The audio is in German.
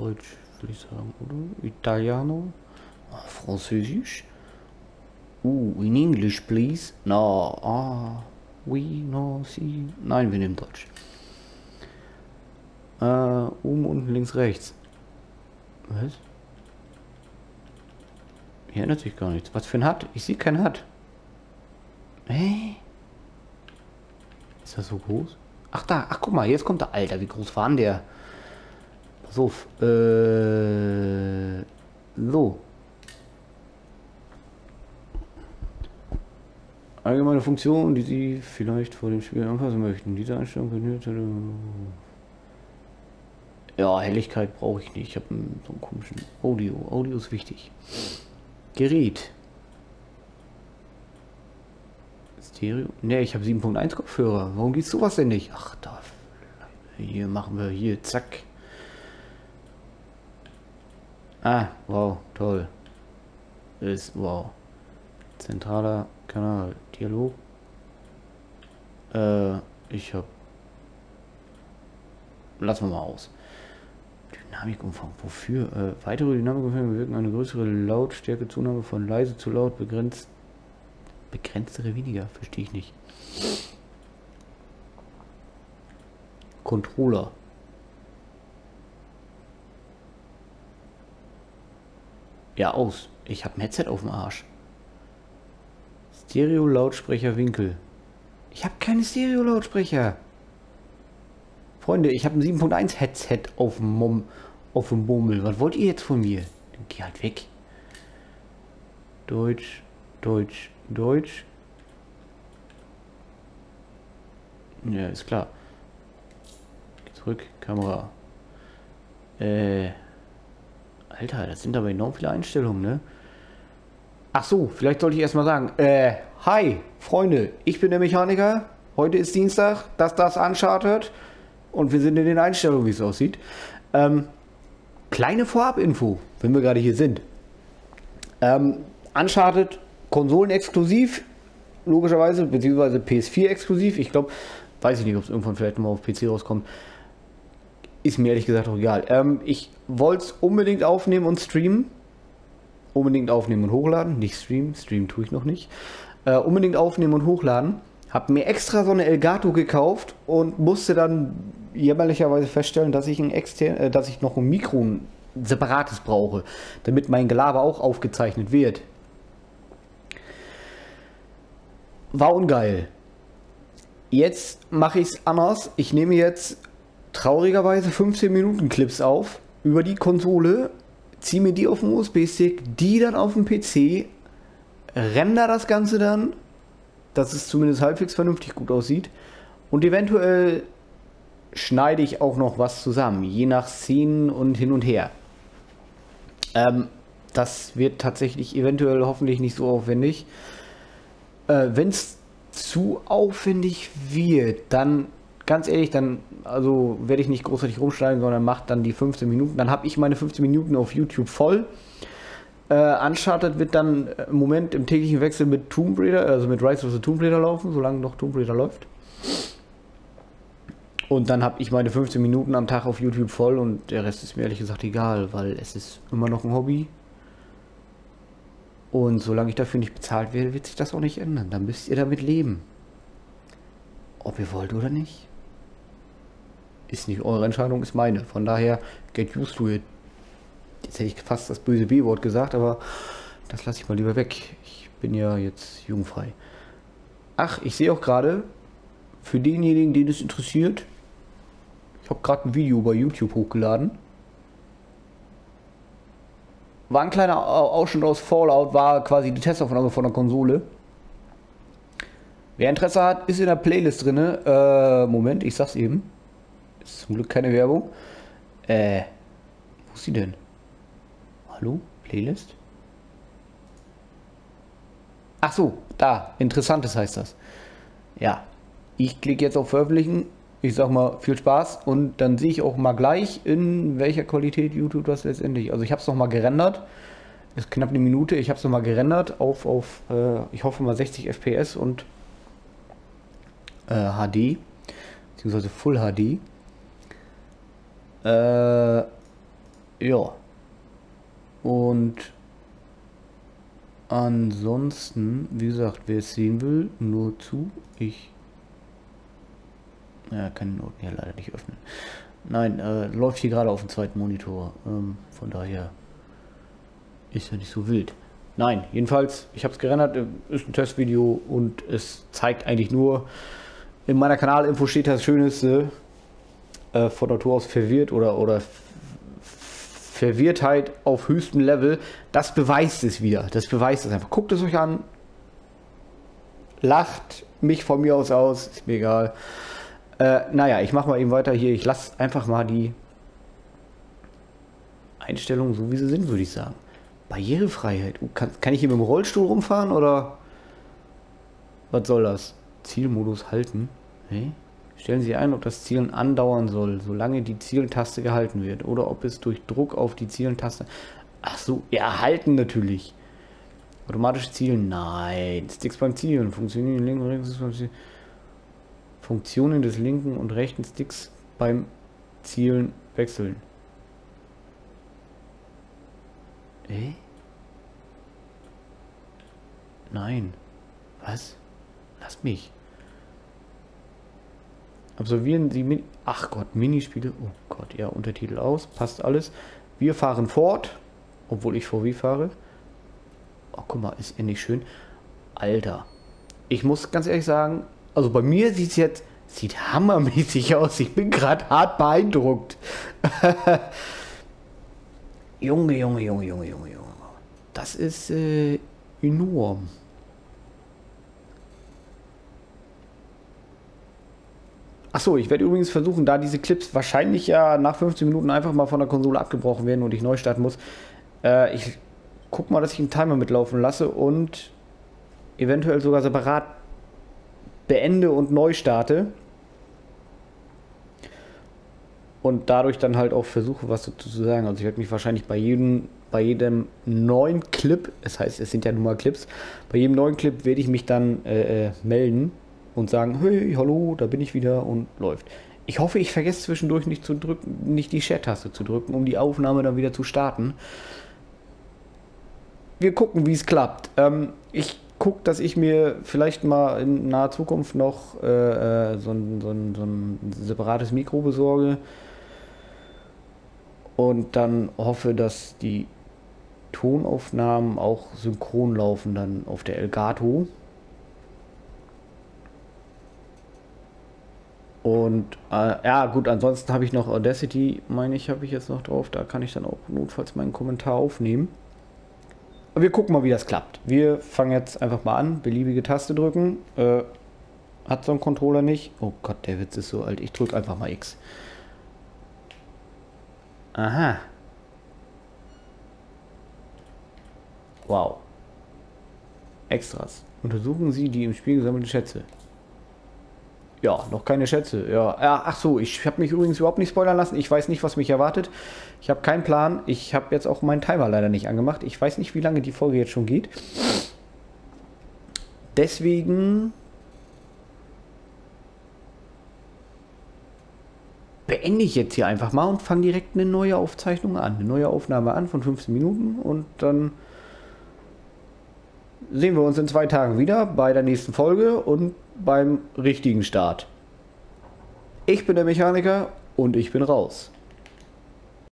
Deutsch, würde ich sagen, oder? Italiano? Ah, Französisch? Uh, in English, please. No, ah, we, no, sie. Nein, wir nehmen Deutsch. Äh, oben, unten, links, rechts. Was? Hier ändert sich gar nichts. Was für ein Hut? Ich sehe kein Hut. Hä? Ist das so groß? Ach da, ach guck mal, jetzt kommt der Alter. Wie groß war denn der? Auf. Äh, so. Allgemeine Funktion, die Sie vielleicht vor dem Spiel anpassen möchten. Diese Einstellung benötigt. Ja, Helligkeit brauche ich nicht. Ich habe so einen komischen Audio. Audio ist wichtig. Gerät. Stereo? Ne, ich habe 7.1 Kopfhörer. Warum geht sowas denn nicht? Ach, da. Hier machen wir hier, zack. Ah, wow, toll. Ist, wow. Zentraler Kanal, Dialog. Äh, ich hab. Lassen wir mal aus. Dynamikumfang, wofür? Äh, weitere Dynamikumfang bewirken eine größere Lautstärke, Zunahme von leise zu laut, begrenzt. Begrenztere weniger, verstehe ich nicht. Controller. Ja, aus. Ich habe ein Headset auf dem Arsch. Stereo-Lautsprecher Winkel. Ich habe keine Stereo-Lautsprecher. Freunde, ich habe ein 7.1 Headset auf dem, Mom, auf Bummel. Was wollt ihr jetzt von mir? Dann geh halt weg. Deutsch, Deutsch, Deutsch. Ja, ist klar. Zurück, Kamera. Äh. Alter, das sind aber enorm viele Einstellungen, ne? Ach so, vielleicht sollte ich erstmal sagen. Äh, hi, Freunde, ich bin der Mechaniker. Heute ist Dienstag, dass das Uncharted. Und wir sind in den Einstellungen, wie es aussieht. Ähm, kleine Vorabinfo, wenn wir gerade hier sind. Ähm, Uncharted, Konsolen exklusiv, logischerweise, beziehungsweise PS4 exklusiv. Ich glaube, weiß ich nicht, ob es irgendwann vielleicht nochmal auf PC rauskommt. Ist mir ehrlich gesagt auch egal. Ähm, ich wollte es unbedingt aufnehmen und streamen. Unbedingt aufnehmen und hochladen. Nicht streamen, streamen tue ich noch nicht. Äh, unbedingt aufnehmen und hochladen. Hab mir extra so eine Elgato gekauft und musste dann jämmerlicherweise feststellen, dass ich, ein extern, äh, dass ich noch ein Mikro ein separates brauche, damit mein Gelaber auch aufgezeichnet wird. War ungeil. Jetzt mache ich es anders. Ich nehme jetzt traurigerweise 15 Minuten Clips auf über die Konsole, ziehe mir die auf den USB-Stick, die dann auf dem PC, render das Ganze dann, dass es zumindest halbwegs vernünftig gut aussieht und eventuell schneide ich auch noch was zusammen, je nach Szenen und hin und her. Ähm, das wird tatsächlich eventuell hoffentlich nicht so aufwendig. Äh, Wenn es zu aufwendig wird, dann ganz ehrlich, dann also werde ich nicht großartig rumschneiden, sondern macht dann die 15 Minuten. Dann habe ich meine 15 Minuten auf YouTube voll. Äh, Uncharted wird dann im Moment im täglichen Wechsel mit Tomb Raider, also mit Rise of the Tomb Raider laufen, solange noch Tomb Raider läuft. Und dann habe ich meine 15 Minuten am Tag auf YouTube voll und der Rest ist mir ehrlich gesagt egal, weil es ist immer noch ein Hobby. Und solange ich dafür nicht bezahlt werde, wird sich das auch nicht ändern. Dann müsst ihr damit leben. Ob ihr wollt oder nicht. Ist nicht eure Entscheidung, ist meine. Von daher, get used to it. Jetzt hätte ich fast das böse B-Wort gesagt, aber das lasse ich mal lieber weg. Ich bin ja jetzt jugendfrei. Ach, ich sehe auch gerade, für denjenigen, den es interessiert, ich habe gerade ein Video bei YouTube hochgeladen. War ein kleiner Ausschnitt aus Fallout, war quasi die Testaufnahme von der Konsole. Wer Interesse hat, ist in der Playlist drin. Äh, Moment, ich sag's eben. Ist zum Glück keine Werbung. Äh, wo ist sie denn? Hallo? Playlist? Ach so, da. Interessantes heißt das. Ja. Ich klicke jetzt auf Veröffentlichen ich sag mal, viel Spaß und dann sehe ich auch mal gleich, in welcher Qualität YouTube das letztendlich. Also ich habe es noch mal gerendert, ist knapp eine Minute, ich habe es noch mal gerendert auf, auf äh, ich hoffe mal 60 FPS und äh, HD, beziehungsweise Full HD. Äh, Ja. Und ansonsten, wie gesagt, wer es sehen will, nur zu. Ich ja, kann Noten hier leider nicht öffnen. Nein, äh, läuft hier gerade auf dem zweiten Monitor. Ähm, von daher ist ja nicht so wild. Nein, jedenfalls, ich habe es gerendert, äh, ist ein Testvideo und es zeigt eigentlich nur, in meiner Kanalinfo steht das Schönste, äh, von Natur aus verwirrt oder, oder Verwirrtheit auf höchstem Level. Das beweist es wieder. Das beweist es einfach. Guckt es euch an. Lacht mich von mir aus aus. Ist mir egal. Äh, naja, ich mache mal eben weiter hier. Ich lasse einfach mal die Einstellungen so, wie sie sind, würde ich sagen. Barrierefreiheit. Uh, kann, kann ich hier mit dem Rollstuhl rumfahren oder was soll das? Zielmodus halten. Hey? Stellen Sie ein, ob das Zielen andauern soll, solange die Zieltaste gehalten wird, oder ob es durch Druck auf die Zieltaste. Ach so, ja, halten natürlich. Automatisch zielen? Nein. Sticks beim Zielen. Funktionieren links und rechts. Funktionen des linken und rechten Sticks beim Zielen wechseln. Äh? Nein. Was? Lass mich. Absolvieren Sie Min Ach Gott, Minispiele. Oh Gott, ja, Untertitel aus. Passt alles. Wir fahren fort. Obwohl ich VW fahre. Oh, guck mal, ist endlich schön. Alter. Ich muss ganz ehrlich sagen, also bei mir sieht es jetzt sieht hammermäßig aus. Ich bin gerade hart beeindruckt. Junge, Junge, Junge, Junge, Junge, Junge. Das ist äh, enorm. Achso, ich werde übrigens versuchen, da diese Clips wahrscheinlich ja nach 15 Minuten einfach mal von der Konsole abgebrochen werden und ich neu starten muss. Äh, ich guck mal, dass ich einen Timer mitlaufen lasse und eventuell sogar separat beende und neu starte. Und dadurch dann halt auch versuche, was dazu zu sagen. Also ich werde mich wahrscheinlich bei jedem, bei jedem neuen Clip, das heißt, es sind ja nun mal Clips, bei jedem neuen Clip werde ich mich dann äh, äh melden und sagen, hey, hallo, da bin ich wieder und läuft. Ich hoffe, ich vergesse zwischendurch nicht zu drücken, nicht die Share-Taste zu drücken, um die Aufnahme dann wieder zu starten. Wir gucken, wie es klappt. Ähm, ich gucke, dass ich mir vielleicht mal in naher Zukunft noch äh, äh, so, ein, so, ein, so ein separates Mikro besorge und dann hoffe, dass die Tonaufnahmen auch synchron laufen dann auf der Elgato. Und äh, ja, gut, ansonsten habe ich noch Audacity, meine ich, habe ich jetzt noch drauf. Da kann ich dann auch notfalls meinen Kommentar aufnehmen. Wir gucken mal, wie das klappt. Wir fangen jetzt einfach mal an. Beliebige Taste drücken. Äh, hat so ein Controller nicht. Oh Gott, der Witz ist so alt. Ich drücke einfach mal X. Aha. Wow. Extras. Untersuchen Sie die im Spiel gesammelten Schätze. Ja, noch keine Schätze. Ja, ja ach so, ich habe mich übrigens überhaupt nicht spoilern lassen. Ich weiß nicht, was mich erwartet. Ich habe keinen Plan. Ich habe jetzt auch meinen Timer leider nicht angemacht. Ich weiß nicht, wie lange die Folge jetzt schon geht. Deswegen beende ich jetzt hier einfach mal und fange direkt eine neue Aufzeichnung an. Eine neue Aufnahme an von 15 Minuten und dann sehen wir uns in zwei Tagen wieder bei der nächsten Folge und beim richtigen Start. Ich bin der Mechaniker und ich bin raus.